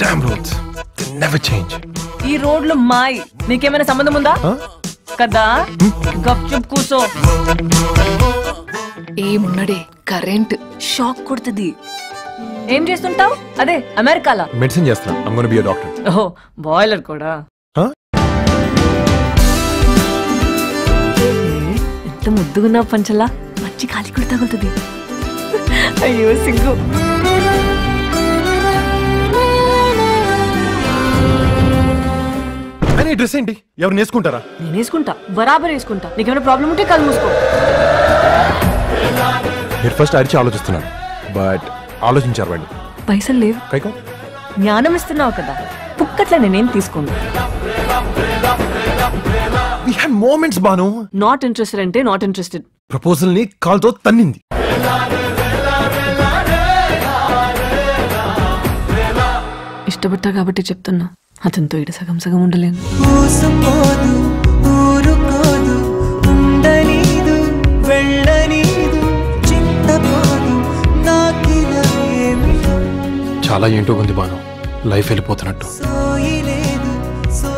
Damn roads. They never change. ఈ రోడ్లు మాయ్. నీకేమైనా సంబంధం ఉందా? Huh? కదా? గప్ చుప్ కూసో ఏమున్నడే కరెంట్. షాక్ కొడుతుంది. ఏం చేస్తుంటావు? అదే అమెరికాలా? Medicine a doctor. ఓహో బాయిలర్ కూడా. Huh? ఎంత ముద్దుగున్నావు పంచలా? మంచి కాలి కూడా తగులుతుంది. అయ్యో సిగ్గు అని ఈ డ్రెస్ ఏంటి? ఎవరు నేసుకుంటారా నేను వేసుకుంటా. బరాబర్ వేసుకుంటా. నీకేమైనా ప్రాబ్లం ఉంటే కళ్ళు మూసుకో. మీరు ఫస్ట్ అరిచి ఆలోచిస్తున్నారు. బట్ ఆలోచించారు వాడిని పైసలు లేవు. కైకో? జ్ఞానం ఇస్తున్నావు కదా. పుక్కట్ల నేనేం తీసుకోను we had moments Banu not interested అంటే నాట్ ఇంట్రెస్టెడ్ ప్రపోజల్ని కాల్తో తన్నింది. ఇష్టపడతా కాబట్టి చెప్తున్నా. అతనితో ఇటు సగం సగం ఉండలేను. చాలా ఏంటో ఉంది బాను. లైఫ్ వెళ్ళిపోతున్నట్టు. సో